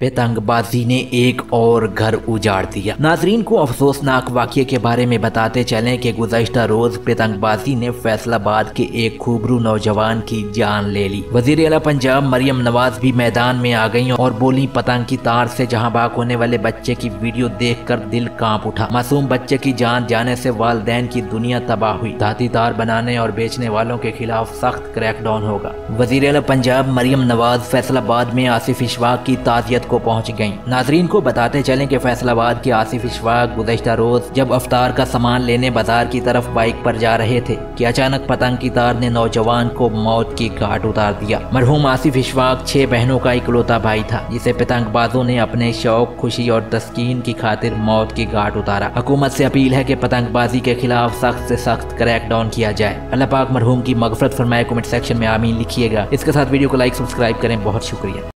पतंगबाजी ने एक और घर उजाड़ दिया। नाजरीन को अफसोसनाक वाक्य के बारे में बताते चले कि गुजशत रोज पतंगबाजी ने फैसलाबाद के एक खूबरू नौजवान की जान ले ली। वज़ीर अला पंजाब मरियम नवाज़ भी मैदान में आ गई और बोली, पतंग की तार से जहाँ बाग होने वाले बच्चे की वीडियो देख कर दिल काँप उठा। मासूम बच्चे की जान जाने से वालदेन की दुनिया तबाह हुई। धाती तार बनाने और बेचने वालों के खिलाफ सख्त क्रैकडाउन होगा। वज़ीर अला पंजाब मरियम नवाज़ फैसलाबाद में आसिफ इशवाक की ताजियत को पहुँच गईं। नाजरीन को बताते चलें कि फैसलाबाद के आसिफ इशवाक गुजशत रोज जब अफतार का सामान लेने बाज़ार की तरफ़ बाइक पर जा रहे थे कि अचानक पतंग की तार ने नौजवान को मौत की घाट उतार दिया। मरहूम आसिफ इशवाक छह बहनों का इकलौता भाई था, जिसे पतंगबाजों ने अपने शौक, खुशी और तस्कीन की खातिर मौत की घाट उतारा। हुकूमत से अपील है कि पतंगबाजी के खिलाफ सख्त से सख्त क्रैक डाउन किया जाए। अल्लाह पाक मरहूम की मगफरत फरमाए, कमेंट सेक्शन में आमीन लिखिएगा। इसके साथ वीडियो को लाइक, सब्सक्राइब करें। बहुत शुक्रिया।